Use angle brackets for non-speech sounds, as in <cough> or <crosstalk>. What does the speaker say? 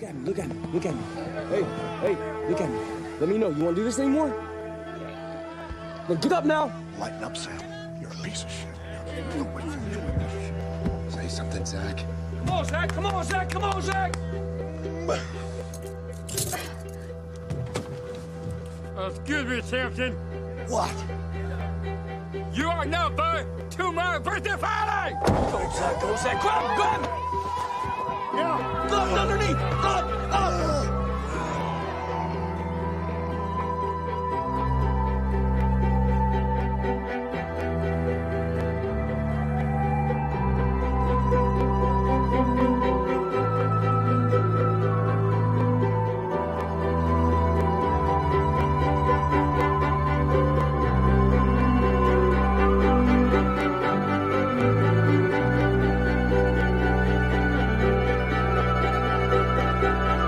Look at me, look at me, look at me. Hey, hey, look at me. Let me know. You want to do this anymore? Now get up now. Lighten up, Sam. You're a piece of shit. Nobody from you a piece shit. Say something, Zak. Come on, Zak. Come on, Zak. Come on, Zak. <sighs> Uh, excuse me, Samson. What? You are number two man birthday party! Go, Zak. Go, Zak. Grab him, grab him. Yeah. Gloves underneath. Up, up. Bye.